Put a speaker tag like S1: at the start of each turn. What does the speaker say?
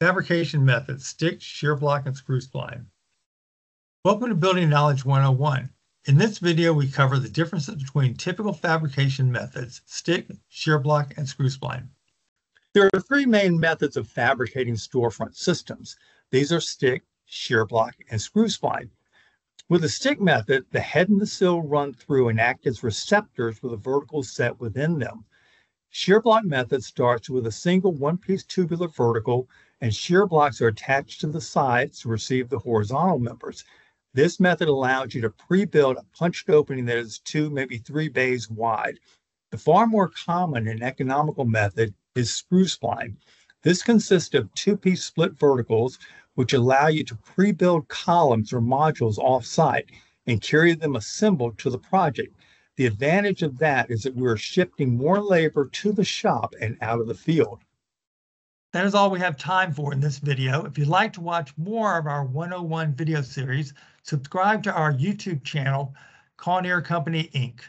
S1: Fabrication methods, stick, shear block, and screw spline. Welcome to Building Knowledge 101. In this video, we cover the differences between typical fabrication methods, stick, shear block, and screw spline.
S2: There are three main methods of fabricating storefront systems. These are stick, shear block, and screw spline. With the stick method, the head and the sill run through and act as receptors with a vertical set within them. Shear block method starts with a single one-piece tubular vertical and shear blocks are attached to the sides to receive the horizontal members. This method allows you to pre-build a punched opening that is two, maybe three bays wide. The far more common and economical method is screw spline. This consists of two-piece split verticals which allow you to pre-build columns or modules off-site and carry them assembled to the project. The advantage of that is that we're shifting more labor to the shop and out of the field.
S1: That is all we have time for in this video. If you'd like to watch more of our 101 video series, subscribe to our YouTube channel, Kawneer Company Inc.